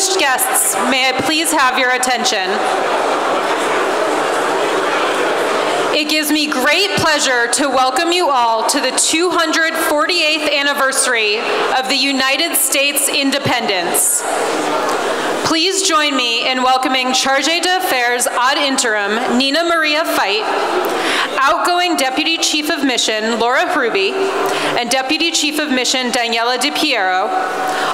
Distinguished guests, may I please have your attention? It gives me great pleasure to welcome you all to the 248th anniversary of the United States independence. Please join me in welcoming Charge d'Affaires ad interim Nina Maria Fite, outgoing Deputy Chief of Mission Laura Hruby, and Deputy Chief of Mission Daniela Di Piero,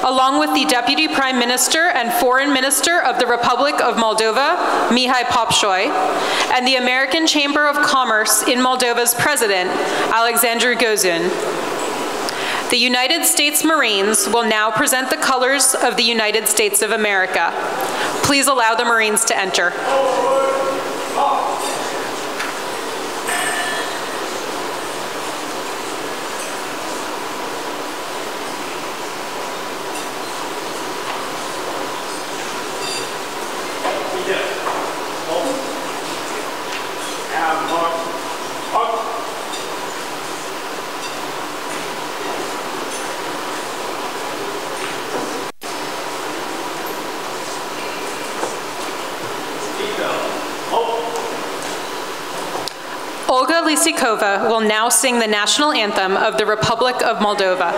along with the Deputy Prime Minister and Foreign Minister of the Republic of Moldova, Mihai Popșoi, and the American Chamber of Commerce in Moldova's President, Alexandru Gozun. The United States Marines will now present the colors of the United States of America. Please allow the Marines to enter. Will now sing the national anthem of the Republic of Moldova.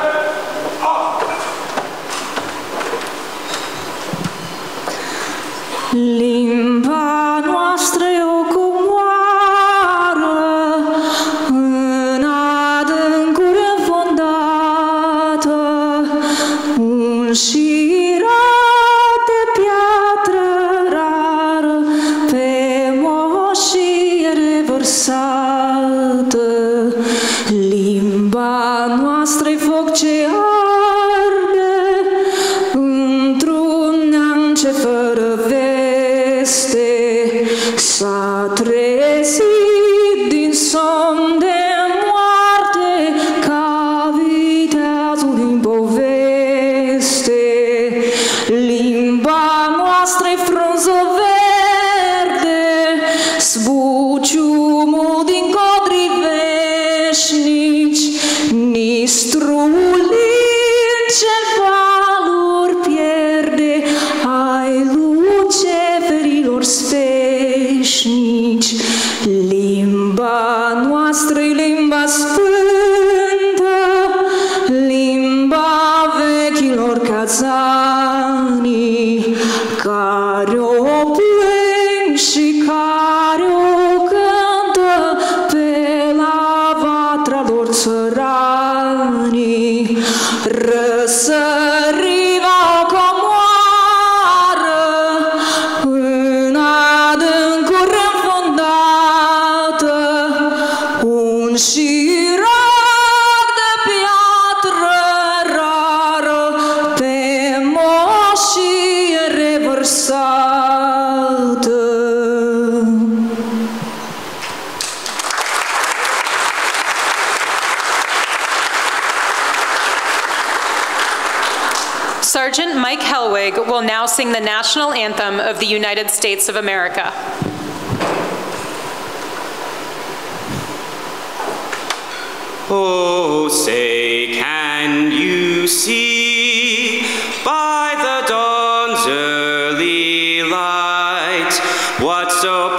Limba noastră Mike will now sing the national anthem of the United States of America. Oh, say, can you see by the dawn's early light what so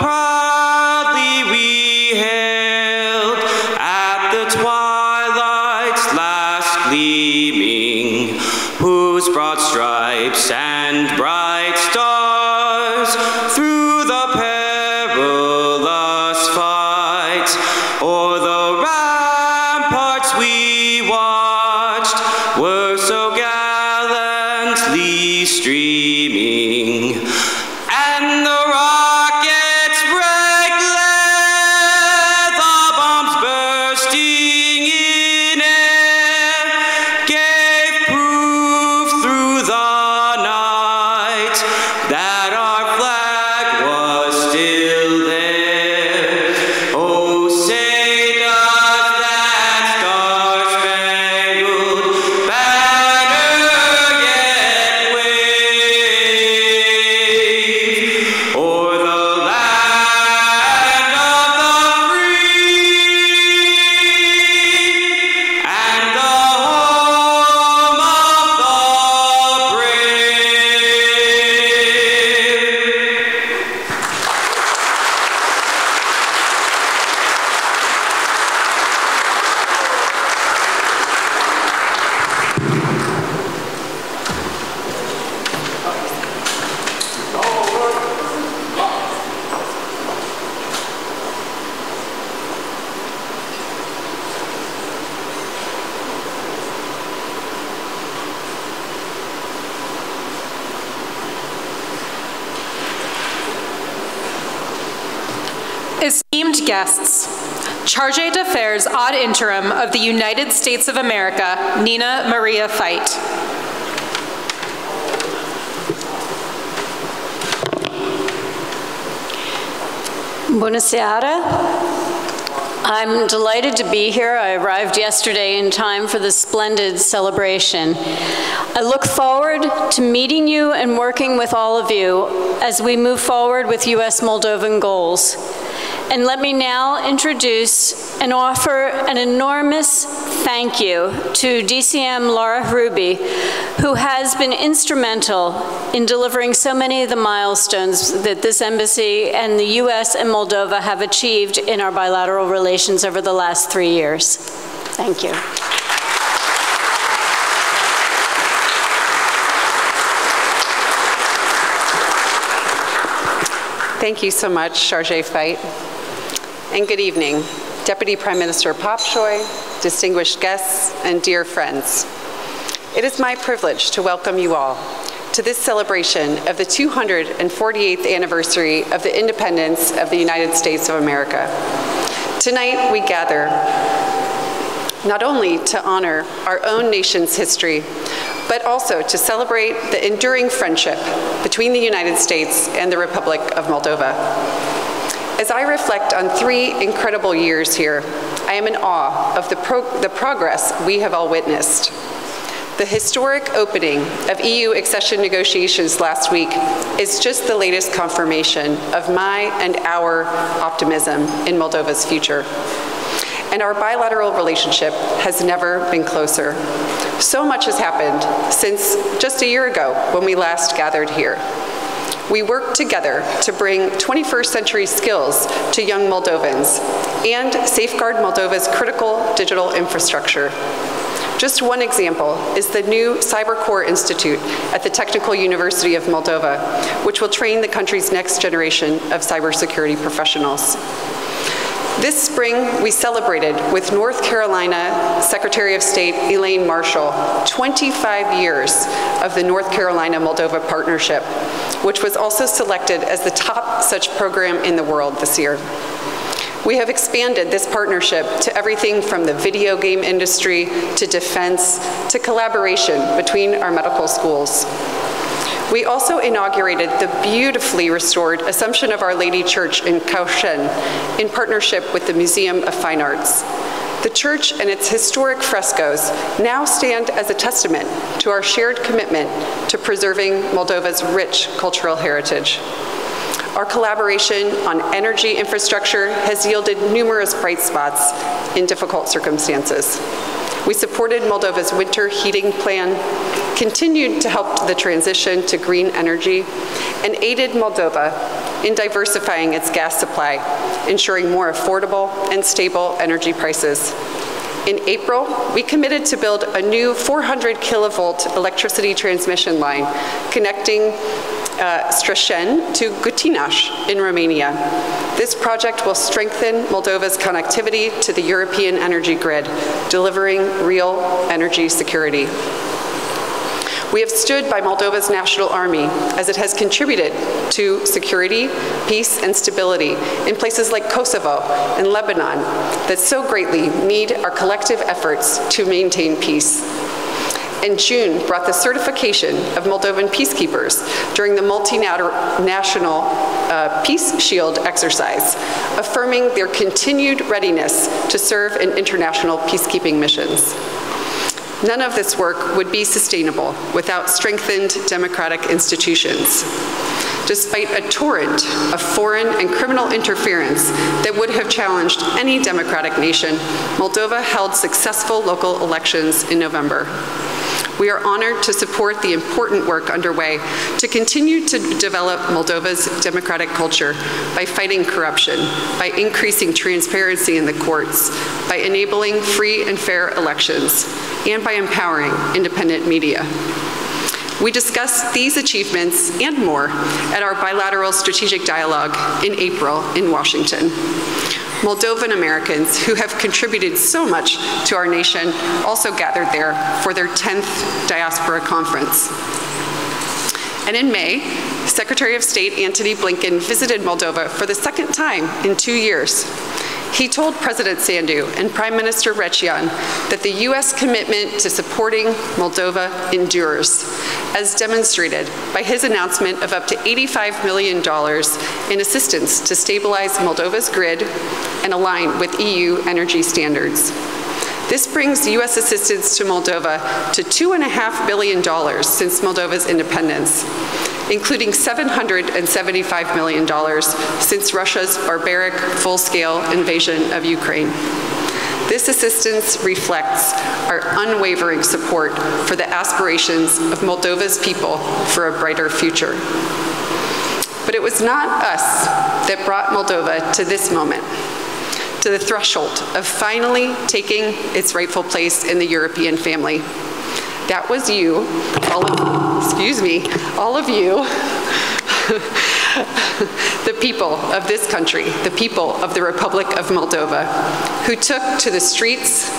so gallantly streaming, guests, Charge d'Affaires Ad Interim of the United States of America, Nina Maria Fite. Buonasera. I'm delighted to be here. I arrived yesterday in time for the splendid celebration. I look forward to meeting you and working with all of you as we move forward with U.S. Moldovan goals. And let me now introduce and offer an enormous thank you to DCM Laura Hruby, who has been instrumental in delivering so many of the milestones that this embassy and the U.S. and Moldova have achieved in our bilateral relations over the last three years. Thank you. Thank you so much, Charge Fite and good evening, Deputy Prime Minister Popșoi, distinguished guests, and dear friends. It is my privilege to welcome you all to this celebration of the 248th anniversary of the independence of the United States of America. Tonight we gather not only to honor our own nation's history, but also to celebrate the enduring friendship between the United States and the Republic of Moldova. As I reflect on three incredible years here, I am in awe of the, pro the progress we have all witnessed. The historic opening of EU accession negotiations last week is just the latest confirmation of my and our optimism in Moldova's future. And our bilateral relationship has never been closer. So much has happened since just a year ago when we last gathered here we work together to bring 21st century skills to young Moldovans and safeguard Moldova's critical digital infrastructure. Just one example is the new CyberCore Institute at the Technical University of Moldova, which will train the country's next generation of cybersecurity professionals. This spring, we celebrated with North Carolina Secretary of State Elaine Marshall 25 years of the North Carolina-Moldova partnership, which was also selected as the top such program in the world this year. We have expanded this partnership to everything from the video game industry to defense to collaboration between our medical schools. We also inaugurated the beautifully restored Assumption of Our Lady Church in Căușeni in partnership with the Museum of Fine Arts. The church and its historic frescoes now stand as a testament to our shared commitment to preserving Moldova's rich cultural heritage. Our collaboration on energy infrastructure has yielded numerous bright spots in difficult circumstances. We supported Moldova's winter heating plan, continued to help the transition to green energy, and aided Moldova in diversifying its gas supply, ensuring more affordable and stable energy prices. In April, we committed to build a new 400 kilovolt electricity transmission line connecting uh, Strășeni to Gutinaș in Romania. This project will strengthen Moldova's connectivity to the European energy grid, delivering real energy security. We have stood by Moldova's national army as it has contributed to security, peace, and stability in places like Kosovo and Lebanon that so greatly need our collective efforts to maintain peace in June brought the certification of Moldovan peacekeepers during the multinational uh, Peace Shield exercise, affirming their continued readiness to serve in international peacekeeping missions. None of this work would be sustainable without strengthened democratic institutions. Despite a torrent of foreign and criminal interference that would have challenged any democratic nation, Moldova held successful local elections in November. We are honored to support the important work underway to continue to develop Moldova's democratic culture by fighting corruption, by increasing transparency in the courts, by enabling free and fair elections, and by empowering independent media. We discussed these achievements and more at our bilateral strategic dialogue in April in Washington. Moldovan Americans who have contributed so much to our nation also gathered there for their 10th Diaspora Conference. And in May, Secretary of State Antony Blinken visited Moldova for the second time in two years. He told President Sandu and Prime Minister Recean that the U.S. commitment to supporting Moldova endures, as demonstrated by his announcement of up to $85 million in assistance to stabilize Moldova's grid and align with EU energy standards. This brings U.S. assistance to Moldova to $2.5 billion since Moldova's independence, including $775 million since Russia's barbaric full-scale invasion of Ukraine. This assistance reflects our unwavering support for the aspirations of Moldova's people for a brighter future. But it was not us that brought Moldova to this moment to the threshold of finally taking its rightful place in the European family. That was you, all of, excuse me, all of you, the people of this country, the people of the Republic of Moldova, who took to the streets,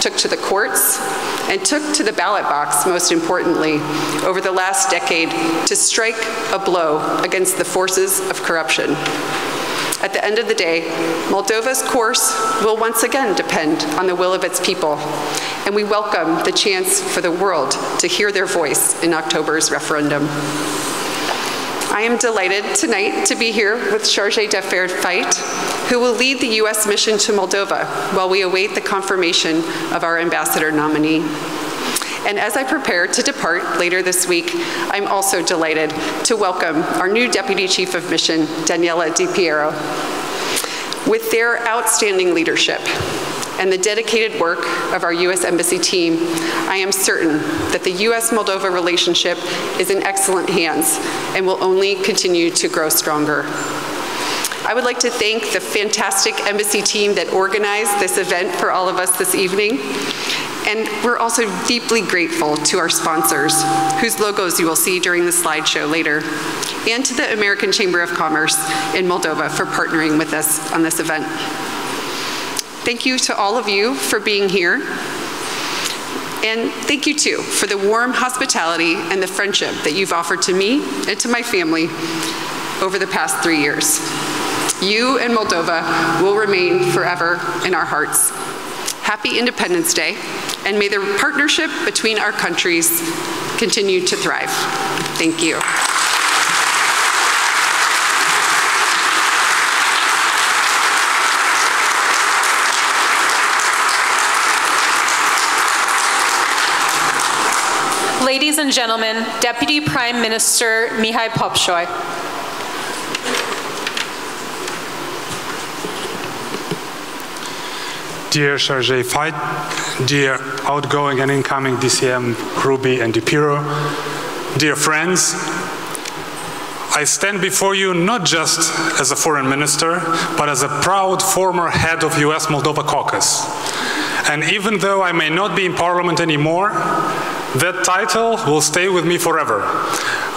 took to the courts, and took to the ballot box, most importantly, over the last decade to strike a blow against the forces of corruption. At the end of the day, Moldova's course will once again depend on the will of its people, and we welcome the chance for the world to hear their voice in October's referendum. I am delighted tonight to be here with Chargé d'Affaires Fite, who will lead the U.S. mission to Moldova while we await the confirmation of our ambassador nominee. And as I prepare to depart later this week, I'm also delighted to welcome our new Deputy Chief of Mission, Daniela Di Piero. With their outstanding leadership and the dedicated work of our U.S. Embassy team, I am certain that the U.S.-Moldova relationship is in excellent hands and will only continue to grow stronger. I would like to thank the fantastic embassy team that organized this event for all of us this evening. And we're also deeply grateful to our sponsors, whose logos you will see during the slideshow later, and to the American Chamber of Commerce in Moldova for partnering with us on this event. Thank you to all of you for being here. And thank you too for the warm hospitality and the friendship that you've offered to me and to my family over the past three years. You and Moldova will remain forever in our hearts. Happy Independence Day, and may the partnership between our countries continue to thrive. Thank you. Ladies and gentlemen, Deputy Prime Minister Mihai Popșoi. Dear Sergei Fite, dear outgoing and incoming DCM Hruby and Di Piero, dear friends, I stand before you not just as a foreign minister, but as a proud former head of US Moldova caucus. And even though I may not be in parliament anymore, that title will stay with me forever.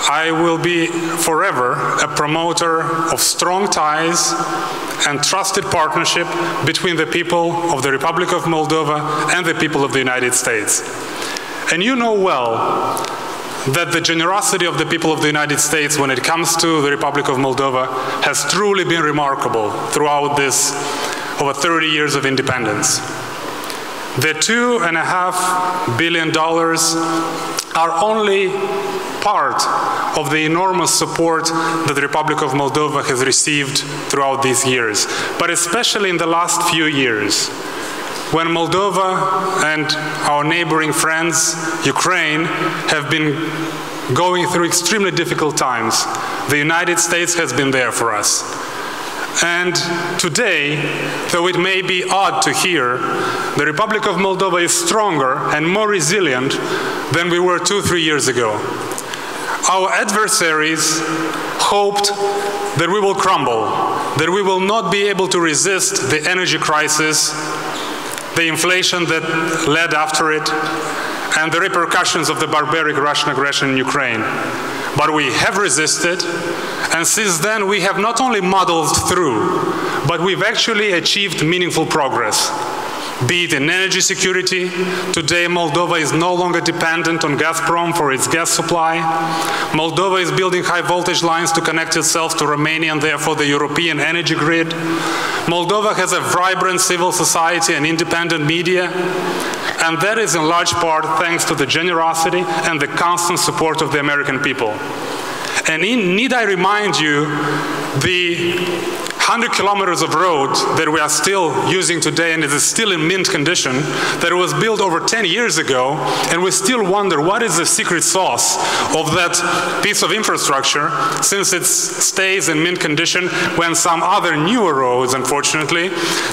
I will be forever a promoter of strong ties and trusted partnership between the people of the Republic of Moldova and the people of the United States. And you know well that the generosity of the people of the United States when it comes to the Republic of Moldova has truly been remarkable throughout this over 30 years of independence. The two and a half billion dollars are only part of the enormous support that the Republic of Moldova has received throughout these years, but especially in the last few years. When Moldova and our neighboring friends, Ukraine, have been going through extremely difficult times, the United States has been there for us. And today, though it may be odd to hear, the Republic of Moldova is stronger and more resilient than we were two, three years ago. Our adversaries hoped that we will crumble, that we will not be able to resist the energy crisis, the inflation that led after it, and the repercussions of the barbaric Russian aggression in Ukraine. But we have resisted, and since then we have not only muddled through, but we've actually achieved meaningful progress. be it in energy security. Today, Moldova is no longer dependent on Gazprom for its gas supply. Moldova is building high voltage lines to connect itself to Romania and therefore the European energy grid. Moldova has a vibrant civil society and independent media. And that is in large part thanks to the generosity and the constant support of the American people. And in, need I remind you the 100 kilometers of road that we are still using today and it is still in mint condition, that was built over 10 years ago, and we still wonder what is the secret sauce of that piece of infrastructure since it stays in mint condition when some other newer roads, unfortunately,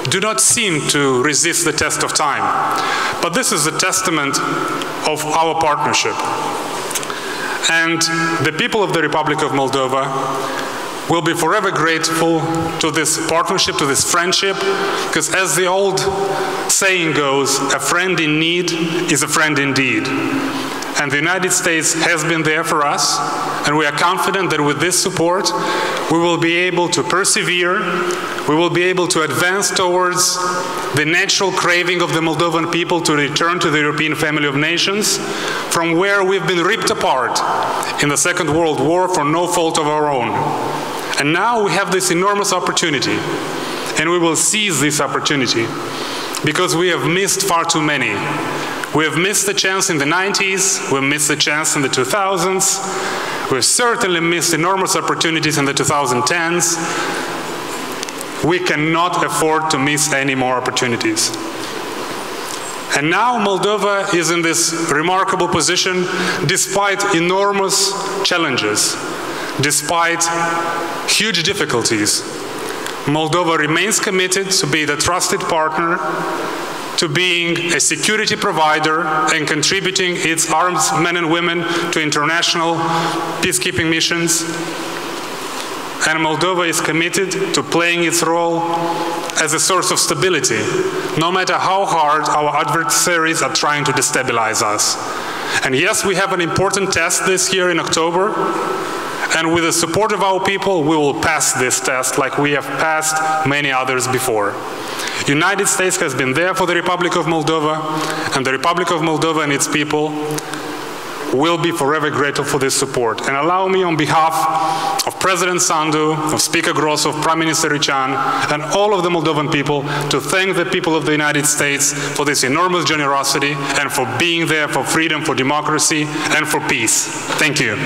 do not seem to resist the test of time. But this is a testament of our partnership. And the people of the Republic of Moldova will be forever grateful to this partnership, to this friendship, because as the old saying goes, a friend in need is a friend indeed. And the United States has been there for us, and we are confident that with this support, we will be able to persevere, we will be able to advance towards the natural craving of the Moldovan people to return to the European family of nations, from where we've been ripped apart in the Second World War for no fault of our own. And now we have this enormous opportunity, and we will seize this opportunity because we have missed far too many. We have missed the chance in the 90s, we missed the chance in the 2000s, we've certainly missed enormous opportunities in the 2010s. We cannot afford to miss any more opportunities. And now Moldova is in this remarkable position despite enormous challenges, despite huge difficulties. Moldova remains committed to be the trusted partner to being a security provider and contributing its armed men and women to international peacekeeping missions. And Moldova is committed to playing its role as a source of stability, no matter how hard our adversaries are trying to destabilize us. And yes, we have an important test this year in October, and with the support of our people, we will pass this test like we have passed many others before. United States has been there for the Republic of Moldova, and the Republic of Moldova and its people will be forever grateful for this support. And allow me on behalf of President Sandu, of Speaker Grosu, of Prime Minister Recean, and all of the Moldovan people to thank the people of the United States for this enormous generosity and for being there for freedom, for democracy, and for peace. Thank you.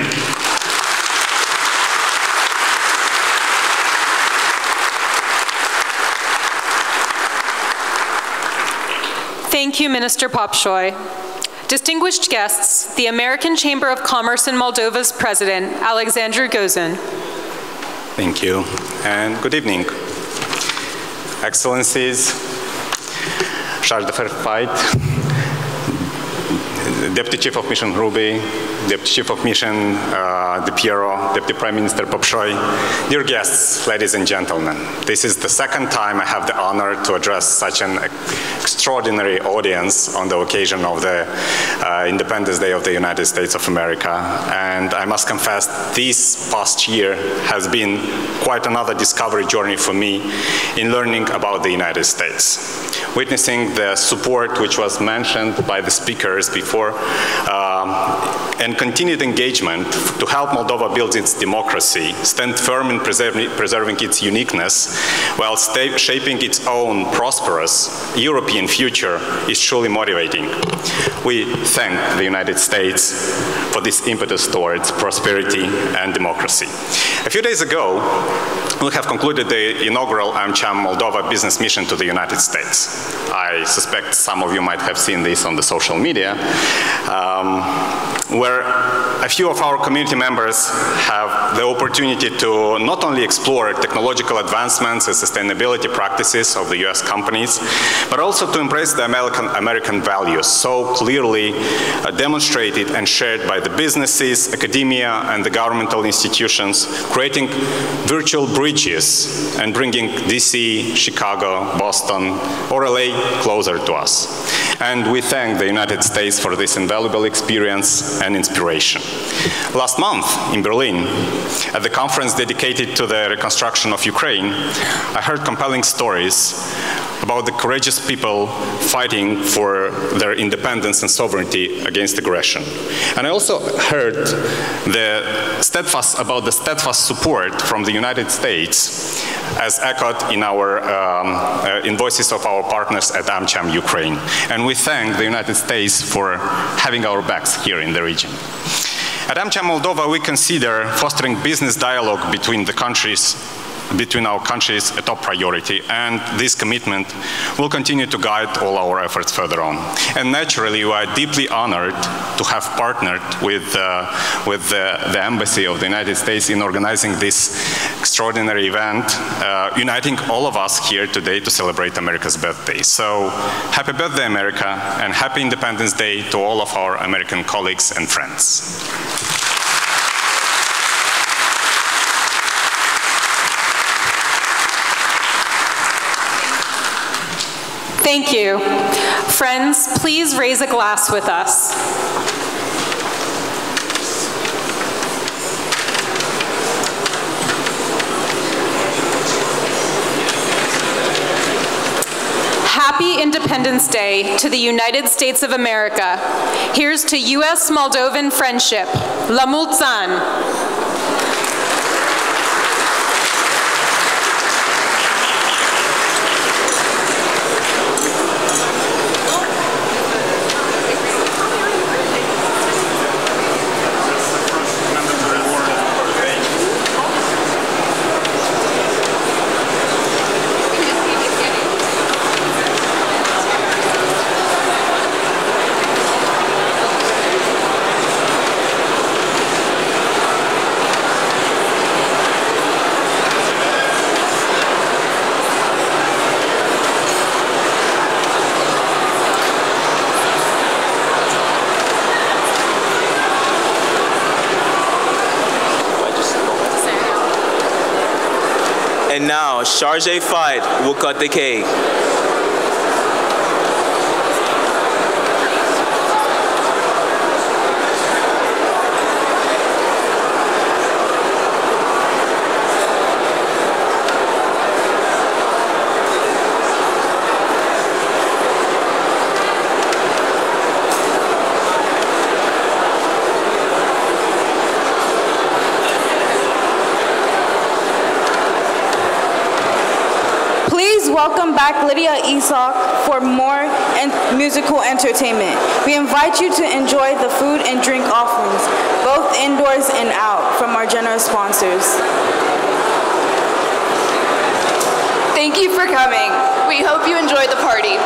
Thank you, Minister Popșoi. Distinguished guests, the American Chamber of Commerce in Moldova's president, Alexandru Gozun. Thank you, and good evening. Excellencies, Charles de Fite, Deputy Chief of Mission Hruby, Deputy Chief of Mission uh, Di Piero, Deputy Prime Minister Popșoi, dear guests, ladies and gentlemen, this is the second time I have the honor to address such an extraordinary audience on the occasion of the uh, Independence Day of the United States of America. And I must confess, this past year has been quite another discovery journey for me in learning about the United States. Witnessing the support which was mentioned by the speakers before and continued engagement to help Moldova build its democracy, stand firm in preserving, preserving its uniqueness, while shaping its own prosperous European future is truly motivating. We thank the United States for this impetus towards prosperity and democracy. A few days ago, we have concluded the inaugural AmCham Moldova business mission to the United States. I suspect some of you might have seen this on the social media, um, where a few of our community members have the opportunity to not only explore technological advancements and sustainability practices of the US companies, but also to embrace the American, American values so clearly uh, demonstrated and shared by the businesses, academia, and the governmental institutions, creating virtual bridges and bringing DC, Chicago, Boston, or LA closer to us. And we thank the United States for this invaluable experience and inspiration. Last month in Berlin, at the conference dedicated to the reconstruction of Ukraine, I heard compelling stories about the courageous people fighting for their independence and sovereignty against aggression. And I also heard the steadfast, about the steadfast support from the United States as echoed in our um, uh, in voices of our partners at AmCham Ukraine. And we thank the United States for having our backs here in the region. At AmCham Moldova, we consider fostering business dialogue between the countries between our countries a top priority, and this commitment will continue to guide all our efforts further on. And naturally, we are deeply honored to have partnered with, uh, with the, the, Embassy of the United States in organizing this extraordinary event, uh, uniting all of us here today to celebrate America's birthday. So, happy birthday, America, and happy Independence Day to all of our American colleagues and friends. Thank you. Friends, please raise a glass with us. Happy Independence Day to the United States of America. Here's to U.S. Moldovan friendship. La Mulțan. And now, Chargé Fite will cut the cake. Lydia Isak for more musical entertainment. We invite you to enjoy the food and drink offerings, both indoors and out, from our generous sponsors. Thank you for coming. We hope you enjoy the party.